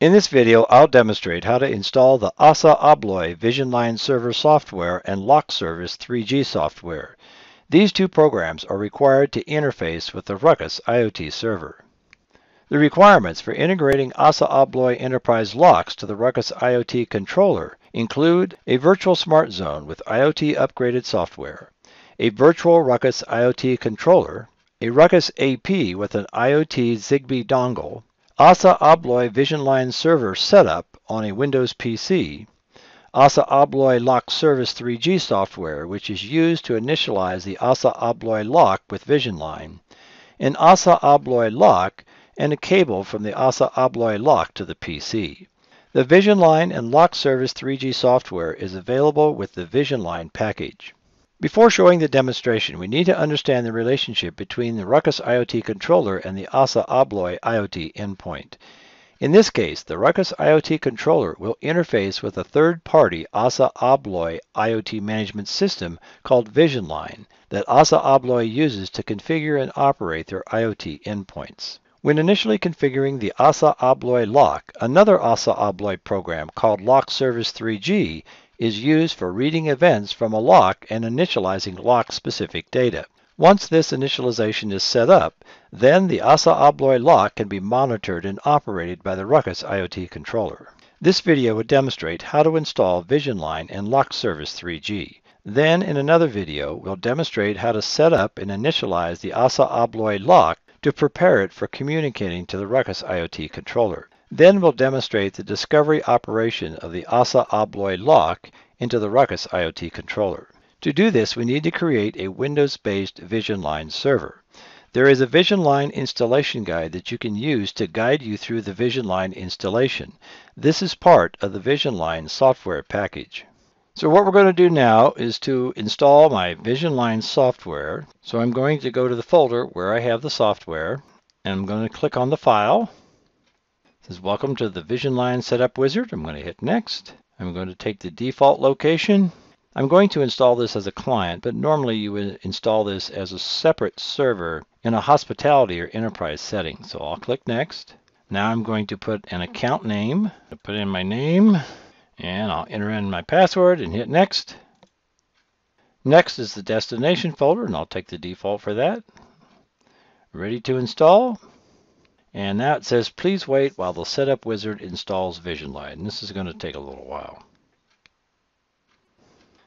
In this video, I'll demonstrate how to install the ASSA ABLOY Vision Line Server software and Lock Service 3G software. These two programs are required to interface with the Ruckus IoT server. The requirements for integrating ASSA ABLOY Enterprise locks to the Ruckus IoT controller include a virtual smart zone with IoT upgraded software, a virtual Ruckus IoT controller, a Ruckus AP with an IoT Zigbee dongle, ASSA ABLOY Vision Line server setup on a Windows PC, ASSA ABLOY Lock Service 3G software, which is used to initialize the ASSA ABLOY lock with Vision Line, an ASSA ABLOY lock, and a cable from the ASSA ABLOY lock to the PC. The Vision Line and Lock Service 3G software is available with the Vision Line package. Before showing the demonstration, we need to understand the relationship between the Ruckus IoT controller and the ASSA ABLOY IoT endpoint. In this case, the Ruckus IoT controller will interface with a third-party ASSA ABLOY IoT management system called VisionLine that ASSA ABLOY uses to configure and operate their IoT endpoints. When initially configuring the ASSA ABLOY lock, another ASSA ABLOY program called Lock Service 3G is used for reading events from a lock and initializing lock-specific data. Once this initialization is set up, then the ASSA ABLOY lock can be monitored and operated by the Ruckus IoT controller. This video would demonstrate how to install VisionLine and Lock Service 3G. Then in another video, we'll demonstrate how to set up and initialize the ASSA ABLOY lock to prepare it for communicating to the Ruckus IoT controller. Then we'll demonstrate the discovery operation of the ASSA ABLOY lock into the Ruckus IoT controller. To do this, we need to create a Windows-based Vision Line server. There is a Vision Line installation guide that you can use to guide you through the Vision Line installation. This is part of the Vision Line software package. So what we're going to do now is to install my Vision Line software. So I'm going to go to the folder where I have the software, and I'm going to click on the file, says welcome to the Vision Line Setup Wizard. I'm going to hit next. I'm going to take the default location. I'm going to install this as a client, but normally you would install this as a separate server in a hospitality or enterprise setting. So I'll click next. Now I'm going to put an account name. I'll put in my name and I'll enter in my password and hit next. Next is the destination folder and I'll take the default for that. Ready to install. And now it says, please wait while the setup wizard installs Vision Line. This is going to take a little while.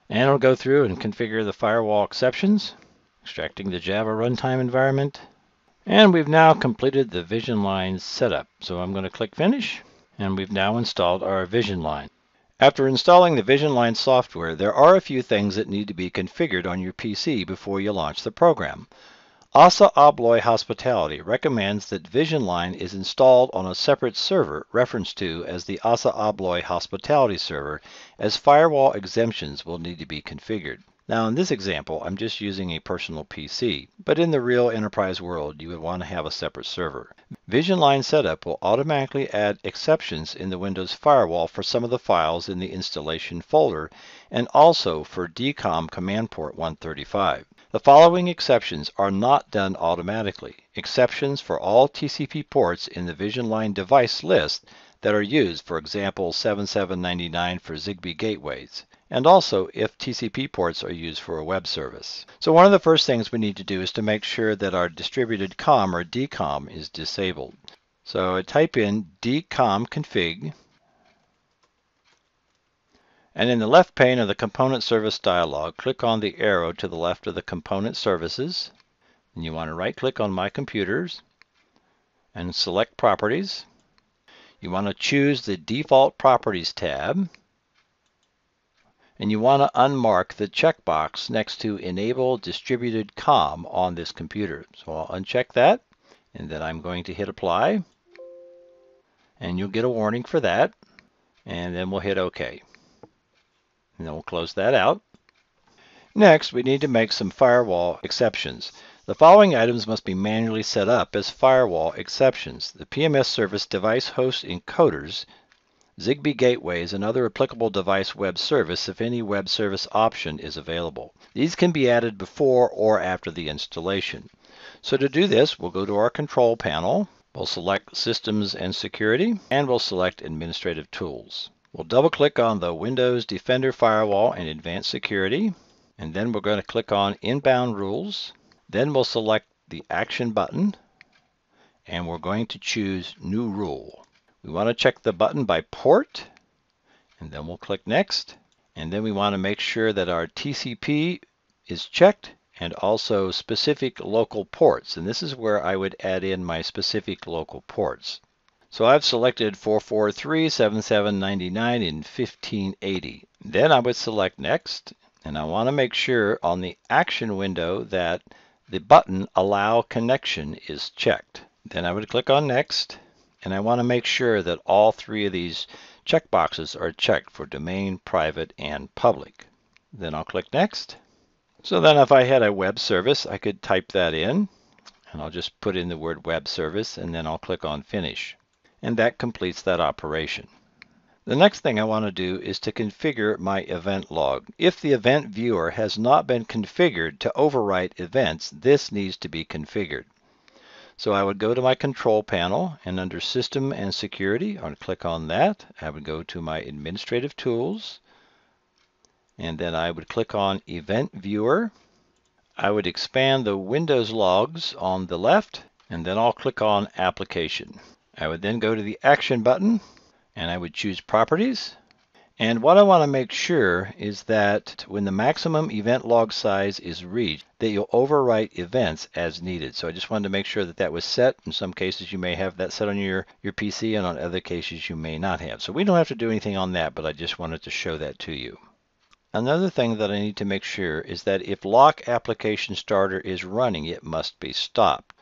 And it'll go through and configure the firewall exceptions, extracting the Java runtime environment. And we've now completed the Vision Line setup. So I'm going to click Finish, and we've now installed our Vision Line. After installing the Vision Line software, there are a few things that need to be configured on your PC before you launch the program. ASSA ABLOY Hospitality recommends that Vision Line is installed on a separate server referenced to as the ASSA ABLOY Hospitality server as firewall exemptions will need to be configured. Now in this example, I'm just using a personal PC, but in the real enterprise world, you would want to have a separate server. Vision Line Setup will automatically add exceptions in the Windows firewall for some of the files in the installation folder and also for DCOM command port 135. The following exceptions are not done automatically. Exceptions for all TCP ports in the Vision Line device list that are used, for example, 7799 for Zigbee gateways, and also if TCP ports are used for a web service. So one of the first things we need to do is to make sure that our distributed COM or DCOM is disabled. So I type in DCOM config and in the left pane of the Component Service dialog, click on the arrow to the left of the Component Services. And you want to right-click on My Computers and select Properties. You want to choose the Default Properties tab. And you want to unmark the checkbox next to Enable Distributed COM on this computer. So I'll uncheck that, and then I'm going to hit Apply. And you'll get a warning for that. And then we'll hit OK. And then we'll close that out. Next, we need to make some firewall exceptions. The following items must be manually set up as firewall exceptions. The PMS service device host encoders, Zigbee gateways, and other applicable device web service if any web service option is available. These can be added before or after the installation. So to do this, we'll go to our control panel We'll select Systems and Security, and we'll select Administrative Tools. We'll double click on the Windows Defender Firewall and Advanced Security, and then we're going to click on Inbound Rules. Then we'll select the Action button, and we're going to choose New Rule. We want to check the button by port, and then we'll click Next. And then we want to make sure that our TCP is checked and also specific local ports. And this is where I would add in my specific local ports. So I've selected 443, 7799, and 1580. Then I would select Next, and I want to make sure on the action window that the button Allow Connection is checked. Then I would click on Next, and I want to make sure that all three of these checkboxes are checked for domain, private, and public. Then I'll click Next. So then if I had a web service, I could type that in, and I'll just put in the word web service, and then I'll click on Finish. And that completes that operation. The next thing I want to do is to configure my event log. If the event viewer has not been configured to overwrite events, this needs to be configured. So I would go to my control panel and under System and Security, I would click on that. I would go to my Administrative Tools and then I would click on Event Viewer. I would expand the Windows logs on the left and then I'll click on Application. I would then go to the Action button and I would choose Properties. And what I want to make sure is that when the maximum event log size is reached, that you'll overwrite events as needed. So I just wanted to make sure that that was set. In some cases, you may have that set on your, your PC, and on other cases, you may not have. So we don't have to do anything on that, but I just wanted to show that to you. Another thing that I need to make sure is that if lock application starter is running, it must be stopped.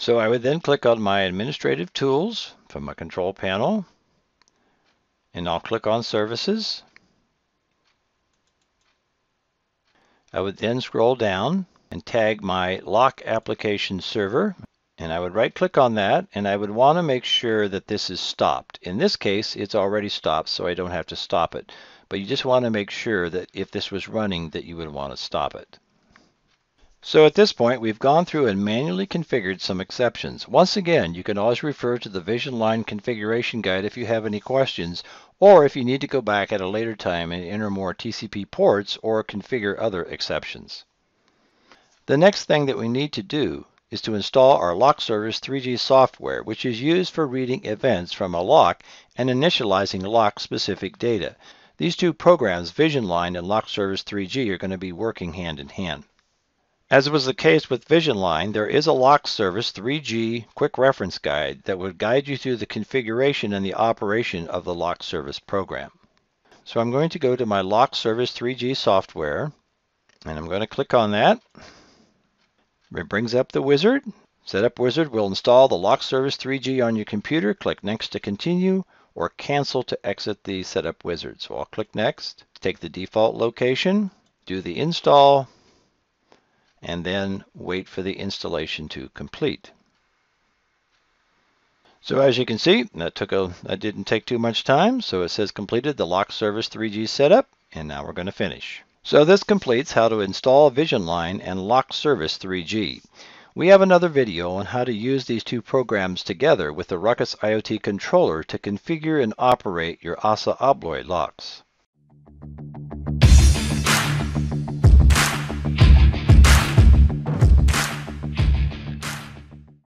So I would then click on my administrative tools from my control panel and I'll click on services. I would then scroll down and tag my lock application server and I would right click on that and I would want to make sure that this is stopped. In this case it's already stopped so I don't have to stop it but you just want to make sure that if this was running that you would want to stop it. So at this point, we've gone through and manually configured some exceptions. Once again, you can always refer to the Vision Line configuration guide if you have any questions, or if you need to go back at a later time and enter more TCP ports or configure other exceptions. The next thing that we need to do is to install our lock service 3G software, which is used for reading events from a lock and initializing lock specific data. These two programs, VisionLine and Lock Service 3G, are going to be working hand in hand. As was the case with VisionLine, there is a Lock Service 3G quick reference guide that would guide you through the configuration and the operation of the Lock Service program. So I'm going to go to my Lock Service 3G software, and I'm going to click on that. It brings up the wizard. Setup Wizard will install the Lock Service 3G on your computer. Click Next to continue or cancel to exit the setup wizard. So I'll click next, take the default location, do the install, and then wait for the installation to complete. So as you can see, that took a that didn't take too much time. So it says completed the lock service 3G setup, and now we're going to finish. So this completes how to install Vision Line and Lock Service 3G. We have another video on how to use these two programs together with the Ruckus IoT controller to configure and operate your ASSA ABLOY locks.